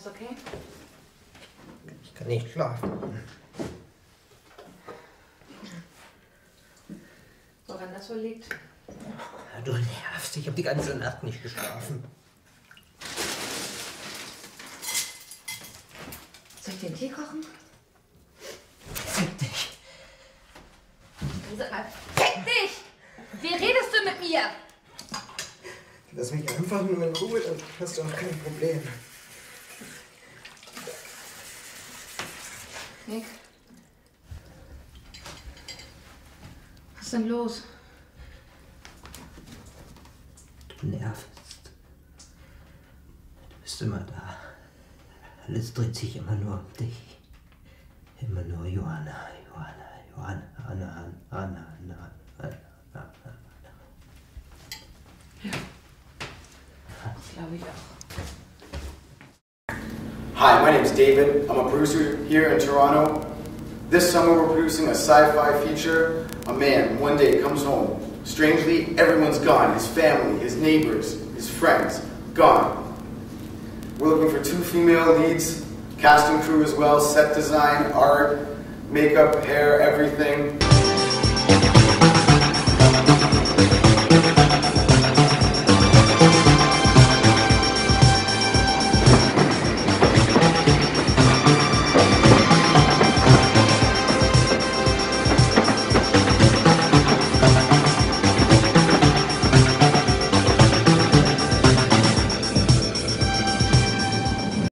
Alles okay? Ich kann nicht schlafen. Woran das wohl liegt? Du nervst. Ich habe die ganze Nacht nicht geschlafen. Soll ich den Tee kochen? Fick dich. Sag mal, fick dich! Wie redest du mit mir? Lass mich einfach nur in Ruhe, dann hast du auch kein Problem. Nick? Was ist denn los? Du nervst. Du bist immer da. Alles dreht sich immer nur um dich. Immer nur Johanna, Johanna, Johanna, Anna, Anna, Anna, Anna, Anna, Anna. Das glaube ich auch. Hi, my name is David. I'm a producer here in Toronto. This summer we're producing a sci-fi feature. A man one day comes home. Strangely, everyone's gone. His family, his neighbors, his friends, gone. We're looking for two female leads, casting crew as well, set design, art, makeup, hair, everything.